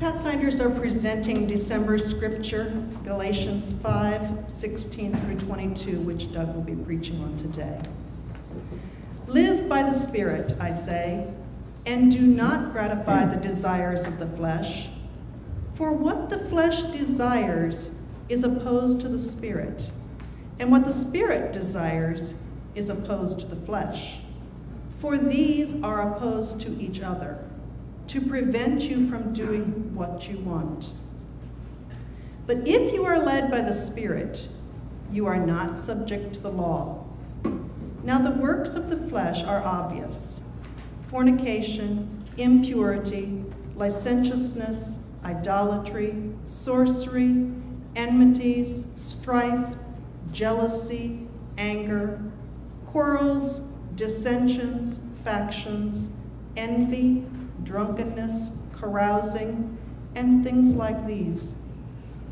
Pathfinders are presenting December scripture, Galatians 5 16 through 22, which Doug will be preaching on today. Live by the Spirit, I say, and do not gratify the desires of the flesh. For what the flesh desires is opposed to the Spirit, and what the Spirit desires is opposed to the flesh. For these are opposed to each other to prevent you from doing what you want. But if you are led by the Spirit, you are not subject to the law. Now, the works of the flesh are obvious fornication, impurity, licentiousness, idolatry, sorcery, enmities, strife, jealousy, anger, quarrels, dissensions, factions, envy drunkenness, carousing, and things like these.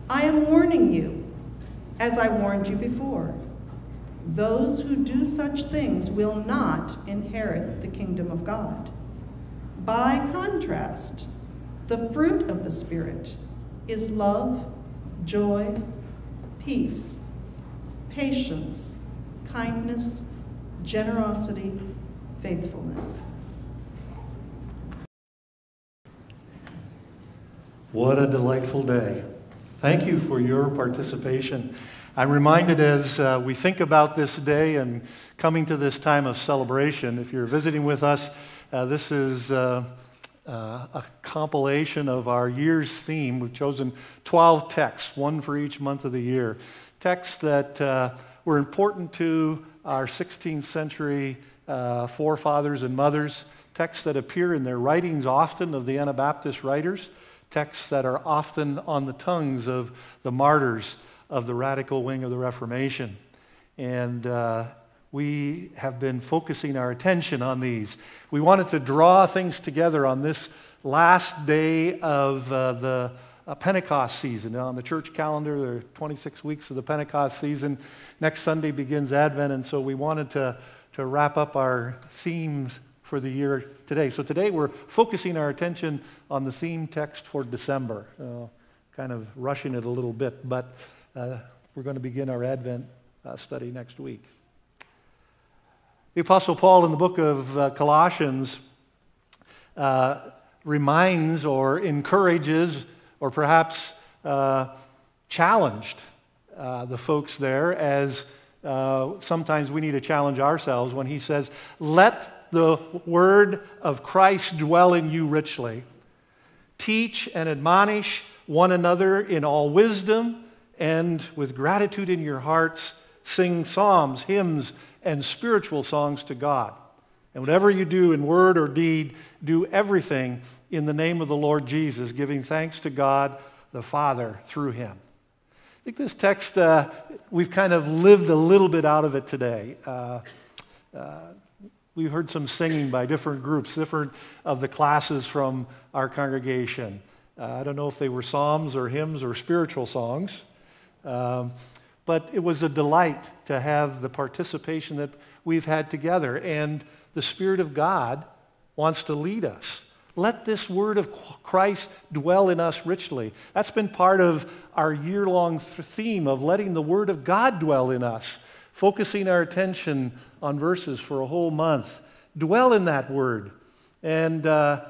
I am warning you, as I warned you before. Those who do such things will not inherit the kingdom of God. By contrast, the fruit of the Spirit is love, joy, peace, patience, kindness, generosity, faithfulness. What a delightful day. Thank you for your participation. I'm reminded as uh, we think about this day and coming to this time of celebration, if you're visiting with us, uh, this is uh, uh a compilation of our year's theme. We've chosen 12 texts, one for each month of the year. Texts that uh, were important to our 16th century uh, forefathers and mothers, texts that appear in their writings often of the Anabaptist writers texts that are often on the tongues of the martyrs of the radical wing of the Reformation. And uh, we have been focusing our attention on these. We wanted to draw things together on this last day of uh, the uh, Pentecost season. Now, on the church calendar, there are 26 weeks of the Pentecost season. Next Sunday begins Advent, and so we wanted to, to wrap up our themes for the year today. So today we're focusing our attention on the theme text for December, uh, kind of rushing it a little bit, but uh, we're going to begin our Advent uh, study next week. The Apostle Paul in the book of uh, Colossians uh, reminds or encourages or perhaps uh, challenged the folks there as sometimes we need to challenge ourselves when he says, Let the word of Christ dwell in you richly. Teach and admonish one another in all wisdom, and with gratitude in your hearts, sing psalms, hymns, and spiritual songs to God. And whatever you do in word or deed, do everything in the name of the Lord Jesus, giving thanks to God the Father through him. I think this text, uh, we've kind of lived a little bit out of it today. Uh, uh, we heard some singing by different groups, different of the classes from our congregation. Uh, I don't know if they were psalms or hymns or spiritual songs, um, but it was a delight to have the participation that we've had together. And the Spirit of God wants to lead us. Let this word of Christ dwell in us richly. That's been part of our year long theme of letting the word of God dwell in us focusing our attention on verses for a whole month. Dwell in that word. And uh,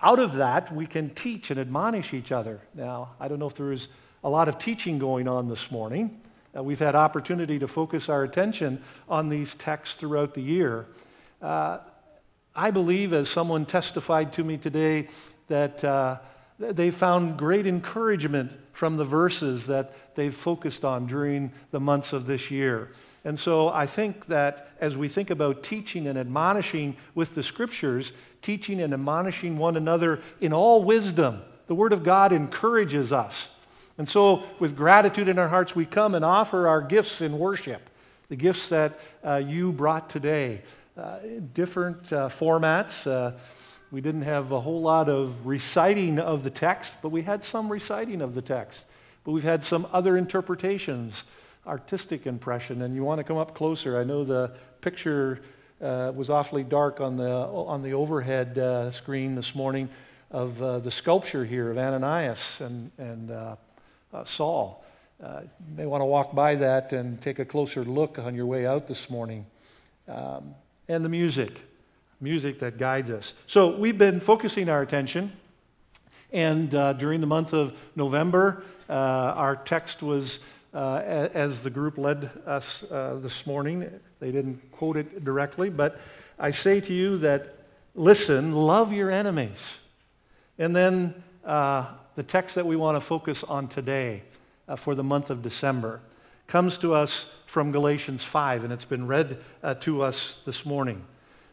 out of that, we can teach and admonish each other. Now, I don't know if there is a lot of teaching going on this morning. Uh, we've had opportunity to focus our attention on these texts throughout the year. Uh, I believe, as someone testified to me today, that uh, they found great encouragement from the verses that they've focused on during the months of this year. And so I think that as we think about teaching and admonishing with the scriptures, teaching and admonishing one another in all wisdom, the Word of God encourages us. And so, with gratitude in our hearts, we come and offer our gifts in worship, the gifts that uh, you brought today, uh, different uh, formats. Uh, we didn't have a whole lot of reciting of the text, but we had some reciting of the text. But we've had some other interpretations artistic impression. And you want to come up closer. I know the picture uh, was awfully dark on the, on the overhead uh, screen this morning of uh, the sculpture here of Ananias and, and uh, uh, Saul. Uh, you may want to walk by that and take a closer look on your way out this morning. Um, and the music, music that guides us. So we've been focusing our attention. And during the month of November, our text was uh, as the group led us uh, this morning. They didn't quote it directly, but I say to you that listen, love your enemies. And then uh, the text that we want to focus on today uh, for the month of December comes to us from Galatians 5, and it's been read uh, to us this morning.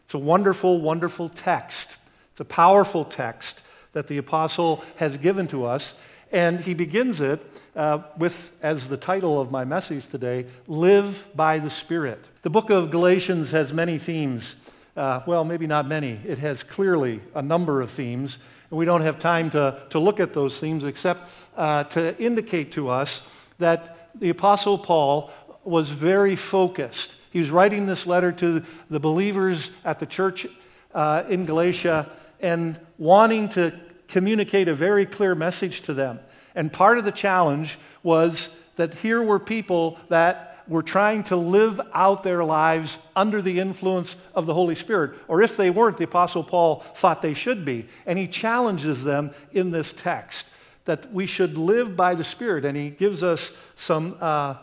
It's a wonderful, wonderful text. It's a powerful text that the apostle has given to us, and he begins it uh, with, as the title of my message today, Live by the Spirit. The book of Galatians has many themes. uh, well, maybe not many. It has clearly a number of themes, and we don't have time to, to look at those themes except uh, to indicate to us that the Apostle Paul was very focused. He was writing this letter to the believers at the church uh, in Galatia and wanting to communicate a very clear message to them. And part of the challenge was that here were people that were trying to live out their lives under the influence of the Holy Spirit. Or if they weren't, the Apostle Paul thought they should be. And he challenges them in this text that we should live by the Spirit. And he gives us some uh,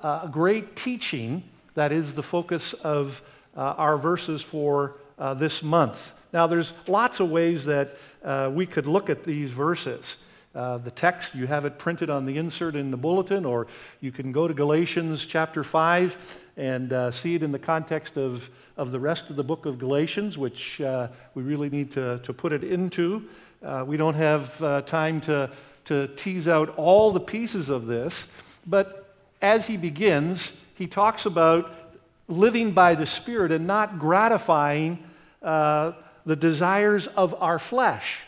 uh, great teaching that is the focus of uh, our verses for uh, this month. Now, there's lots of ways that uh, we could look at these verses. Uh, the text, you have it printed on the insert in the bulletin, or you can go to Galatians chapter 5 and uh, see it in the context of, of the rest of the book of Galatians, which uh, we really need to, to put it into. Uh, we don't have uh, time to, to tease out all the pieces of this, but as he begins, he talks about living by the Spirit and not gratifying uh, the desires of our flesh.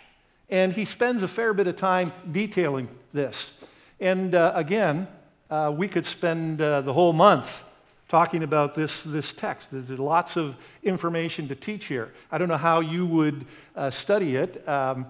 And he spends a fair bit of time detailing this. And uh, again, uh, we could spend uh, the whole month talking about this, this text. There's lots of information to teach here. I don't know how you would uh, study it. Um,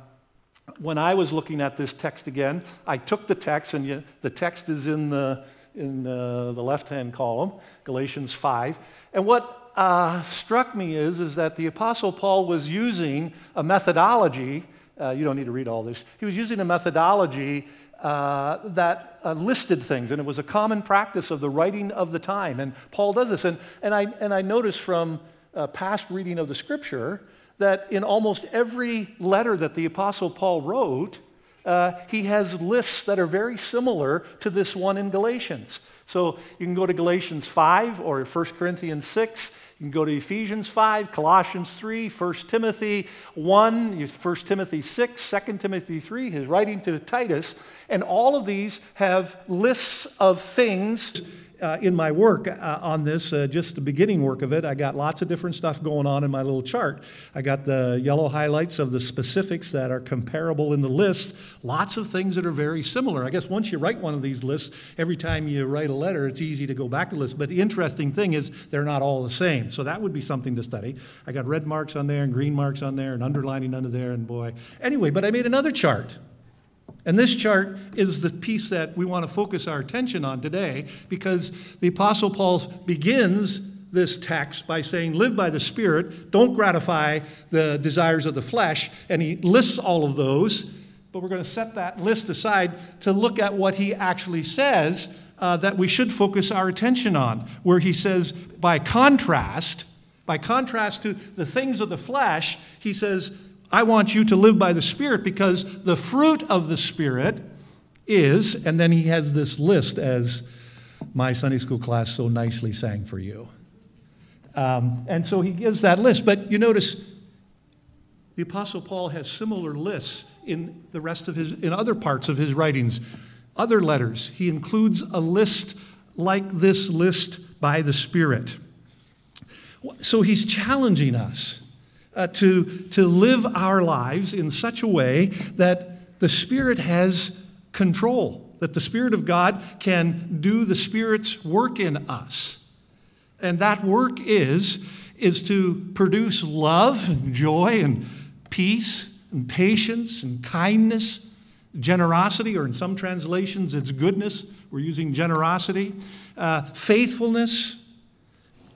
when I was looking at this text again, I took the text, and you, the text is in the, in uh, the left hand column, Galatians 5. And what uh, struck me is, is that the Apostle Paul was using a methodology uh, you don't need to read all this. He was using a methodology uh, that uh, listed things, and it was a common practice of the writing of the time. And Paul does this. And, and, I, and I noticed from uh, past reading of the scripture that in almost every letter that the Apostle Paul wrote, uh, he has lists that are very similar to this one in Galatians. So you can go to Galatians 5 or 1 Corinthians 6 you can go to Ephesians 5, Colossians 3, 1 Timothy 1, 1 Timothy 6, 2 Timothy 3, his writing to Titus, and all of these have lists of things uh, in my work uh, on this, uh, just the beginning work of it, I got lots of different stuff going on in my little chart. I got the yellow highlights of the specifics that are comparable in the list, lots of things that are very similar. I guess once you write one of these lists, every time you write a letter, it's easy to go back to the list. But the interesting thing is they're not all the same. So that would be something to study. I got red marks on there and green marks on there and underlining under there, and boy. Anyway, but I made another chart. And this chart is the piece that we want to focus our attention on today because the Apostle Paul begins this text by saying, Live by the Spirit, don't gratify the desires of the flesh. And he lists all of those, but we're going to set that list aside to look at what he actually says uh, that we should focus our attention on, where he says, by contrast, by contrast to the things of the flesh, he says, I want you to live by the Spirit because the fruit of the Spirit is, and then he has this list as my Sunday school class so nicely sang for you. Um, and so he gives that list. But you notice the Apostle Paul has similar lists in the rest of his, in other parts of his writings, other letters. He includes a list like this list by the Spirit. So he's challenging us uh, to, to live our lives in such a way that the Spirit has control, that the Spirit of God can do the Spirit's work in us. And that work is, is to produce love and joy and peace and patience and kindness, generosity, or in some translations, it's goodness. We're using generosity, uh, faithfulness,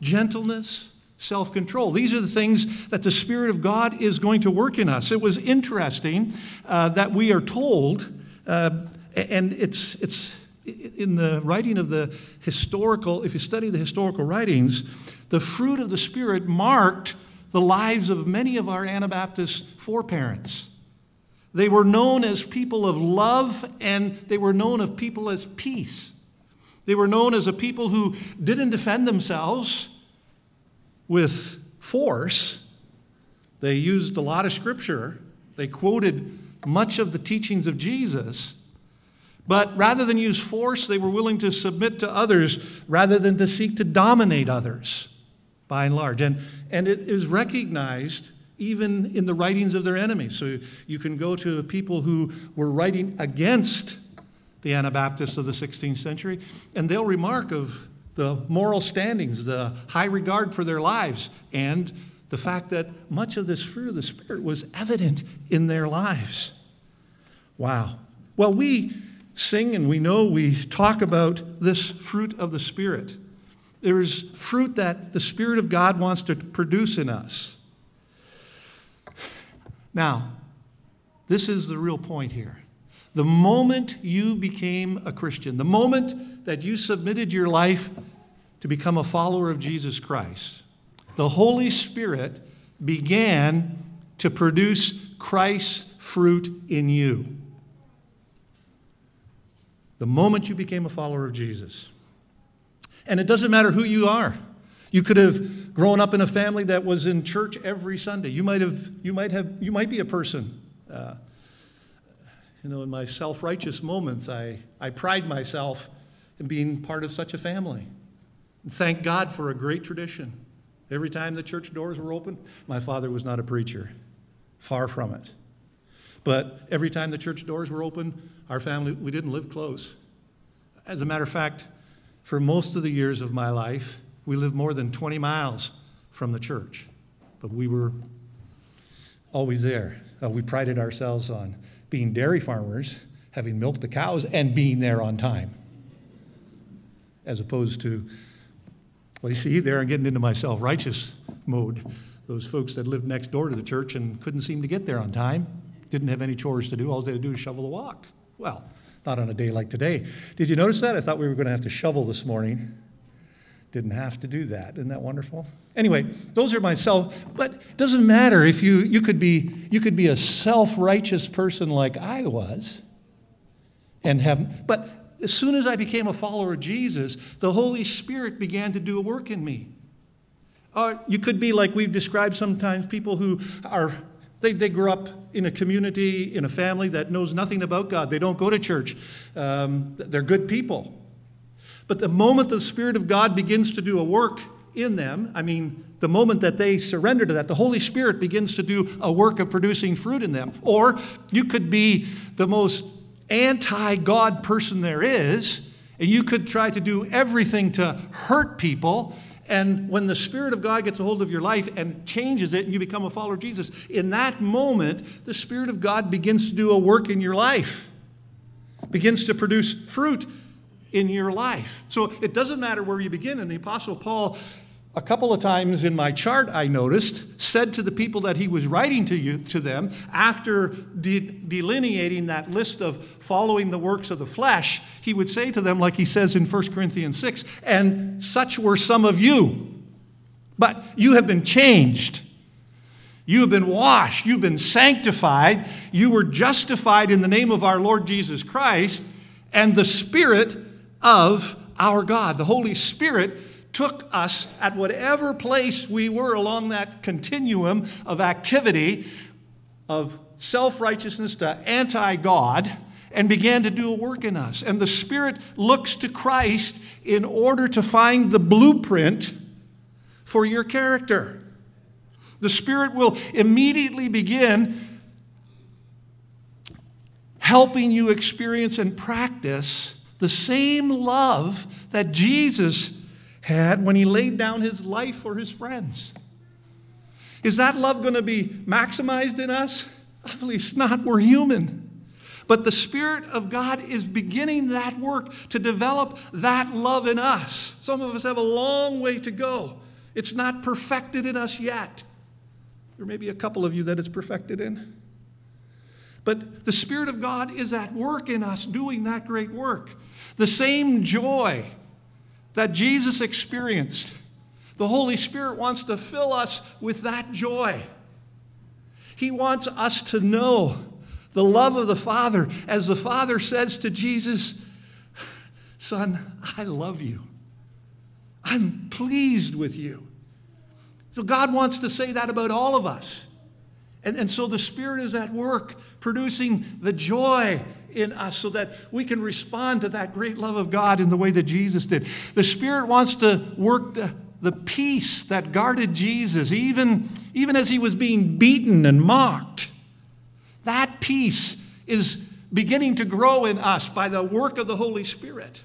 gentleness self control. These are the things that the Spirit of God is going to work in us. It was interesting uh, that we are told, uh, and it's, it's in the writing of the historical, if you study the historical writings, the fruit of the Spirit marked the lives of many of our Anabaptist foreparents. They were known as people of love and they were known of people as peace. They were known as a people who didn't defend themselves with force. They used a lot of scripture. They quoted much of the teachings of Jesus. But rather than use force, they were willing to submit to others rather than to seek to dominate others. by and large. And, and it is recognized even in the writings of their enemies. So you can go to people who were writing against the Anabaptists of the 16th century, and they'll remark of the moral standings, the high regard for their lives, and the fact that much of this fruit of the Spirit was evident in their lives. Wow. Well, we sing and we know we talk about this fruit of the Spirit. There's fruit that the Spirit of God wants to produce in us. Now, this is the real point here. The moment you became a Christian, the moment that you submitted your life to become a follower of Jesus Christ, the Holy Spirit began to produce Christ's fruit in you. The moment you became a follower of Jesus. And it doesn't matter who you are. You could have grown up in a family that was in church every Sunday. You might have, you might have, you might be a person. Uh, you know, in my self-righteous moments, I, I pride myself in being part of such a family. And thank God for a great tradition. Every time the church doors were open, my father was not a preacher. Far from it. But every time the church doors were open, our family, we didn't live close. As a matter of fact, for most of the years of my life, we lived more than 20 miles from the church. But we were always there. Uh, we prided ourselves on being dairy farmers, having milked the cows, and being there on time. As opposed to, well, you see, there I'm getting into my self righteous mode. Those folks that lived next door to the church and couldn't seem to get there on time, didn't have any chores to do, all they had to do was shovel the walk. Well, not on a day like today. Did you notice that? I thought we were going to have to shovel this morning. Didn't have to do that. Isn't that wonderful? Anyway, those are myself. But it doesn't matter if you, you could be you could be a self-righteous person like I was and have but as soon as I became a follower of Jesus, the Holy Spirit began to do a work in me. Or you could be like we've described sometimes people who are they, they grew up in a community, in a family that knows nothing about God. They don't go to church. Um, they're good people. But the moment the Spirit of God begins to do a work in them, I mean, the moment that they surrender to that, the Holy Spirit begins to do a work of producing fruit in them. Or you could be the most anti God person there is, and you could try to do everything to hurt people and when the Spirit of God gets a hold of your life and changes it and you become a follower of Jesus, in that moment, the Spirit of God begins to do a work in your life, begins to produce fruit in your life. So it doesn't matter where you begin. And the Apostle Paul a couple of times in my chart I noticed said to the people that he was writing to you to them after de- delineating that list of following the works of the flesh he would say to them like he says in 1 Corinthians 6 and such were some of you but you have been changed you have been washed you've been sanctified you were justified in the name of our Lord Jesus Christ and the spirit of our God the Holy Spirit took us at whatever place we were along that continuum of activity of self righteousness to anti God and began to do a work in us. And the Spirit looks to Christ in order to find the blueprint for your character. The Spirit will immediately begin helping you experience and practice the same love that Jesus had when he laid down his life for his friends. Is that love going to be maximized in us? Obviously, it's not. We're human. But the Spirit of God is beginning that work to develop that love in us. Some of us have a long way to go. It's not perfected in us yet. There may be a couple of you that it's perfected in. But the Spirit of God is at work in us, doing that great work. The same joy that Jesus experienced. The Holy Spirit wants to fill us with that joy. He wants us to know the love of the Father as the Father says to Jesus, Son, I love you. I'm pleased with you. So God wants to say that about all of us. And, and so the Spirit is at work producing the joy in us so that we can respond to that great love of God in the way that Jesus did. The Spirit wants to work the, the peace that guarded Jesus, even, even as he was being beaten and mocked, that peace is beginning to grow in us by the work of the Holy Spirit.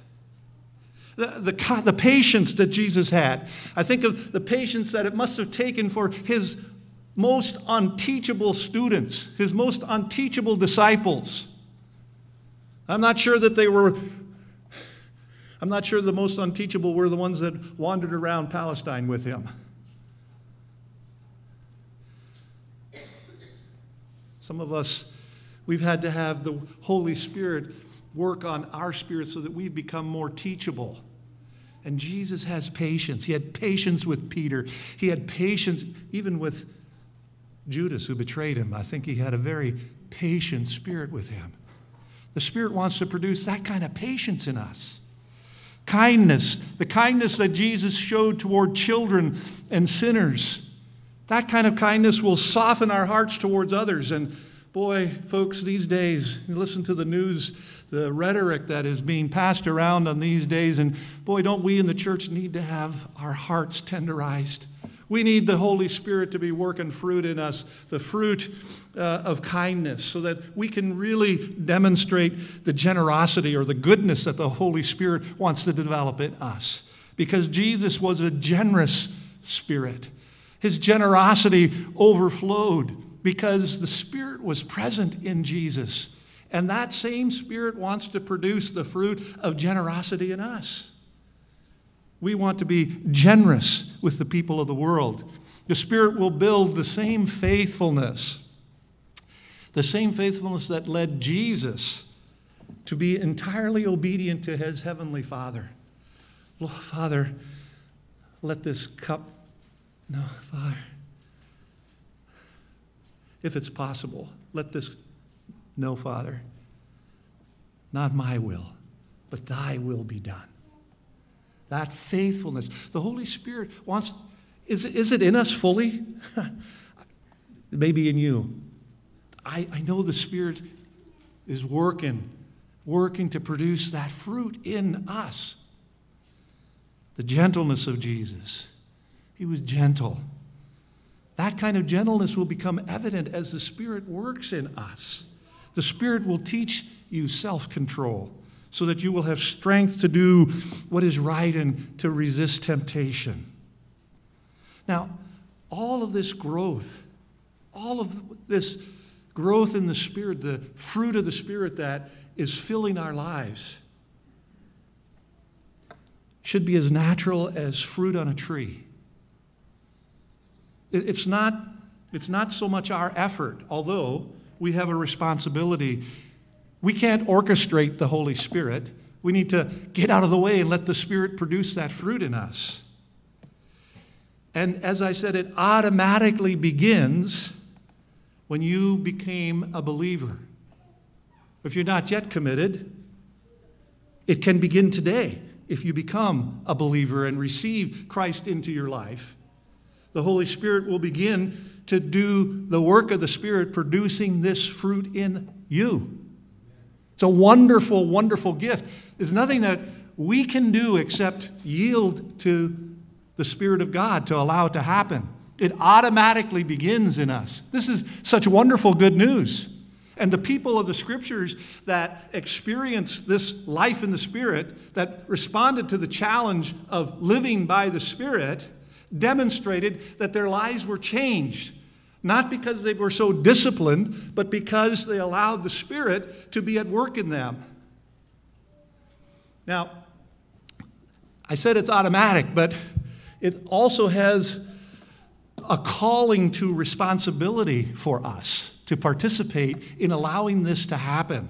The, the, the patience that Jesus had. I think of the patience that it must have taken for his most unteachable students, his most unteachable disciples. I'm not sure that they were, I'm not sure the most unteachable were the ones that wandered around Palestine with him. Some of us, we've had to have the Holy Spirit work on our spirit so that we've become more teachable. And Jesus has patience. He had patience with Peter. He had patience even with Judas, who betrayed him. I think he had a very patient spirit with him. The Spirit wants to produce that kind of patience in us. Kindness, the kindness that Jesus showed toward children and sinners. That kind of kindness will soften our hearts towards others. And boy, folks, these days, you listen to the news, the rhetoric that is being passed around on these days, and boy, don't we in the church need to have our hearts tenderized we need the Holy Spirit to be working fruit in us, the fruit uh, of kindness, so that we can really demonstrate the generosity or the goodness that the Holy Spirit wants to develop in us. Because Jesus was a generous spirit. His generosity overflowed because the Spirit was present in Jesus. And that same Spirit wants to produce the fruit of generosity in us. We want to be generous with the people of the world. The Spirit will build the same faithfulness, the same faithfulness that led Jesus to be entirely obedient to his heavenly Father. Lord, Father, let this cup, no, Father, if it's possible, let this, no, Father, not my will, but thy will be done that faithfulness. The Holy Spirit wants, is, is it in us fully? Maybe in you. I, I know the Spirit is working, working to produce that fruit in us. The gentleness of Jesus. He was gentle. That kind of gentleness will become evident as the Spirit works in us. The Spirit will teach you self control so that you will have strength to do what is right and to resist temptation. Now, all of this growth, all of this growth in the Spirit, the fruit of the Spirit that is filling our lives, should be as natural as fruit on a tree. It's not, it's not so much our effort, although we have a responsibility we can't orchestrate the Holy Spirit. We need to get out of the way and let the Spirit produce that fruit in us. And as I said, it automatically begins when you became a believer. If you're not yet committed, it can begin today if you become a believer and receive Christ into your life. The Holy Spirit will begin to do the work of the Spirit, producing this fruit in you. It's a wonderful, wonderful gift. There's nothing that we can do except yield to the Spirit of God to allow it to happen. It automatically begins in us. This is such wonderful good news. And the people of the scriptures that experienced this life in the Spirit, that responded to the challenge of living by the Spirit, demonstrated that their lives were changed not because they were so disciplined, but because they allowed the Spirit to be at work in them. Now, I said it's automatic, but it also has a calling to responsibility for us to participate in allowing this to happen.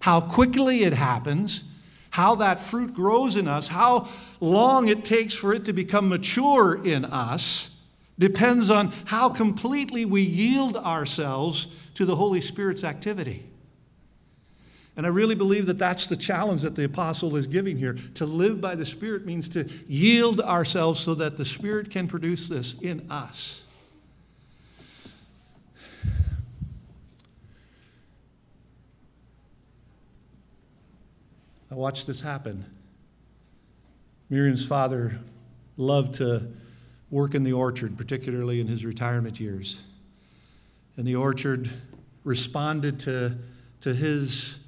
How quickly it happens, how that fruit grows in us, how long it takes for it to become mature in us depends on how completely we yield ourselves to the Holy Spirit's activity. And I really believe that that's the challenge that the apostle is giving here. To live by the Spirit means to yield ourselves so that the Spirit can produce this in us. I watched this happen. Miriam's father loved to work in the orchard, particularly in his retirement years. And the orchard responded to, to his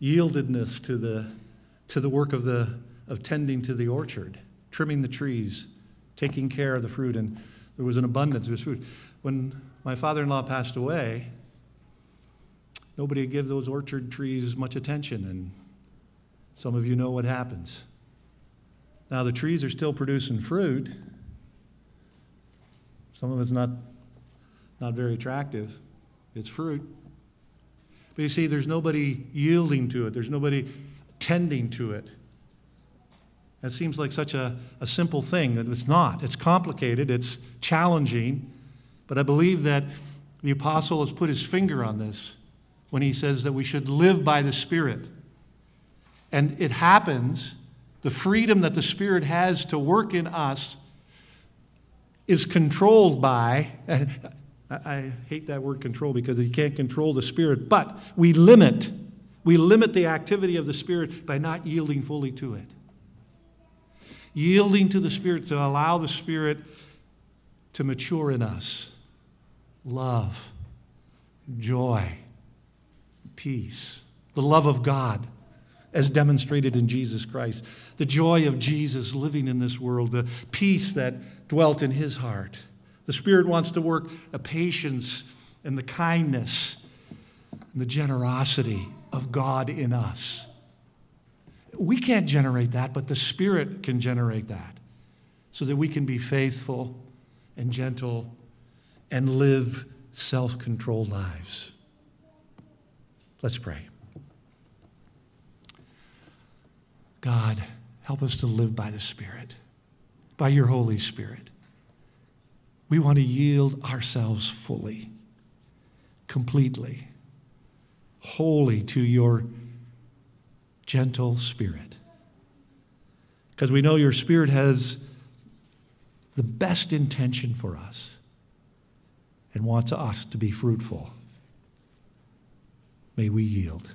yieldedness to the, to the work of, the, of tending to the orchard, trimming the trees, taking care of the fruit, and there was an abundance of fruit. When my father in law passed away, nobody gave those orchard trees much attention, and some of you know what happens. Now, the trees are still producing fruit. Some of it's not, not very attractive. It's fruit. But you see, there's nobody yielding to it, there's nobody tending to it. That seems like such a, a simple thing, that it's not. It's complicated, it's challenging, but I believe that the apostle has put his finger on this when he says that we should live by the Spirit. And it happens, the freedom that the Spirit has to work in us is controlled by, I hate that word control because you can't control the Spirit, but we limit, we limit the activity of the Spirit by not yielding fully to it. Yielding to the Spirit to allow the Spirit to mature in us. Love, joy, peace, the love of God as demonstrated in Jesus Christ, the joy of Jesus living in this world, the peace that dwelt in his heart. The Spirit wants to work a patience and the kindness and the generosity of God in us. We can't generate that, but the Spirit can generate that so that we can be faithful and gentle and live self controlled lives. Let's pray. God, help us to live by the Spirit, by your Holy Spirit. We want to yield ourselves fully, completely, wholly to your gentle spirit. Because we know your spirit has the best intention for us and wants us to be fruitful. May we yield.